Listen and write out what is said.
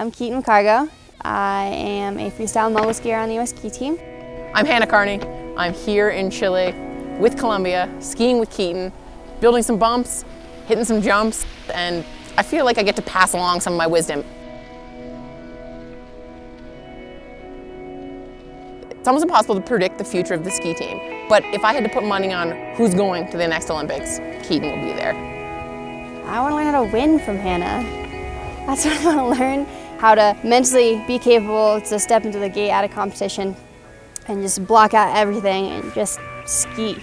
I'm Keaton Cargo. I am a freestyle mogul skier on the US ski team. I'm Hannah Kearney. I'm here in Chile with Columbia, skiing with Keaton, building some bumps, hitting some jumps, and I feel like I get to pass along some of my wisdom. It's almost impossible to predict the future of the ski team, but if I had to put money on who's going to the next Olympics, Keaton will be there. I want to learn how to win from Hannah. That's what I want to learn, how to mentally be capable to step into the gate at a competition and just block out everything and just ski.